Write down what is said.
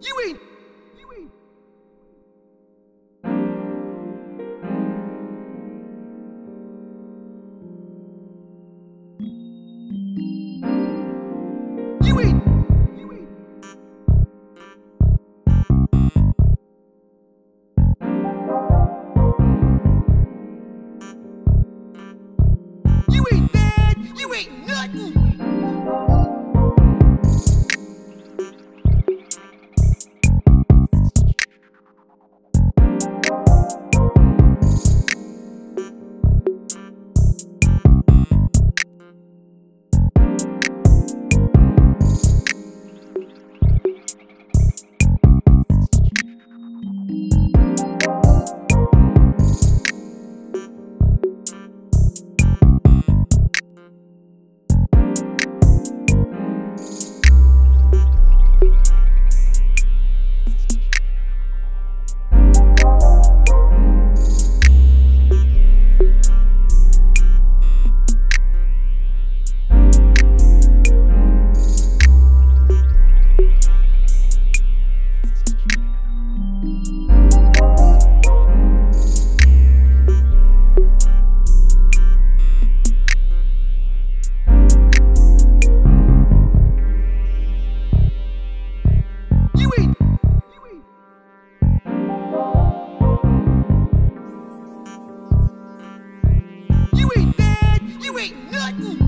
You ain't. You ain't. You ain't. You ain't. Bad. You ain't nothing. like, mm.